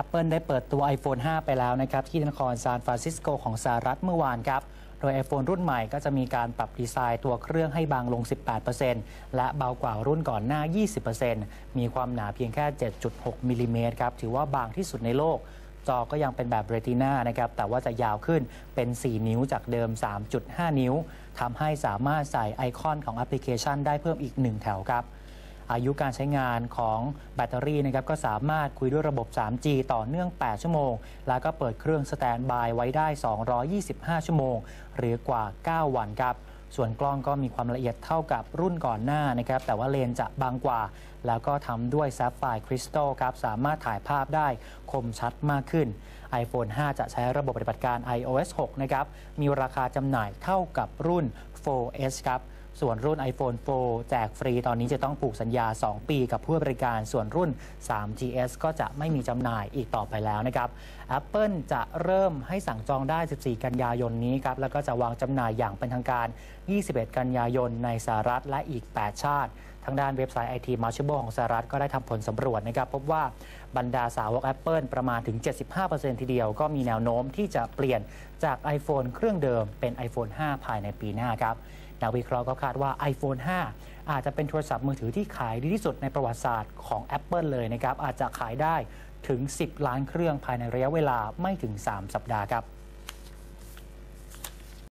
Apple ได้เปิดตัว iPhone 5 ไปแล้วนะครับ ที่นครซานฟรานซิสโกของสหรัฐเมื่อวานครับ โดย iPhone รุ่นใหม่ก็จะมีการปรับดีไซน์ตัวเครื่องให้บางลง 18%และเบากว่ารุ่นก่อนหน้า 20%มีความหนาเพียงแค่ 7.6 มิลลิเมตรครับ ถือว่าบางที่สุดในโลก จอก็ยังเป็นแบบ Retina นะครับ แต่ว่าจะยาวขึ้นเป็น 4 นิ้วจากเดิม 3.5 นิ้วทำให้สามารถใส่ไอคอนของแอปพลิเคชันได้เพิ่มอีก 1 แถวครับ อายุการใช้งานของแบตเตอรี่นะครับก็สามารถคุยด้วยระบบ 3G ต่อเนื่อง 8 ชั่วโมง แล้วก็เปิดเครื่อง standby ไว้ได้ 225 ชั่วโมง หรือกว่า 9 วันครับส่วนกล้องก็มีความละเอียดเท่ากับรุ่นก่อนหน้านะครับ แต่ว่าเลนส์จะบางกว่า แล้วก็ทำด้วย sapphire crystal ครับ สามารถถ่ายภาพได้คมชัดมากขึ้น iPhone 5 จะใช้ระบบปฏิบัติการ iOS 6 นะครับ มีราคาจำหน่ายเท่ากับรุ่น 4S ครับ ส่วนรุ่น iPhone 4แจกฟรีตอนนี้จะต้องผูกสัญญา 2 ปีกับผู้บริการส่วนรุ่น 3GS ก็จะไม่มีจำหน่ายอีกต่อไปแล้วนะครับ Apple จะเริ่มให้สั่งจองได้ 14 กันยายนนี้ครับ แล้วก็จะวางจำหน่ายอย่างเป็นทางการ 21 กันยายนในสหรัฐและอีก 8 ชาติ ทางด้านเว็บไซต์ IT m a r k a b l e ของสหรัฐก็ได้ทำผลสำรวจนะครับ พบว่าบรรดาสาวก Apple ประมาณถึง 75%ทีเดียว ก็มีแนวโน้มที่จะเปลี่ยนจาก iPhone เครื่องเดิมเป็น iPhone 5 ภายในปีหน้าครับนักวิเคราะห์ก็คาดว่า iPhone 5 อาจจะเป็นโทรศัพท์มือถือที่ขายดีที่สุดในประวัติศาสตร์ของ Apple เลยนะครับอาจจะขายได้ถึง 10 ล้านเครื่องภายในระยะเวลาไม่ถึง 3 สัปดาห์ครับ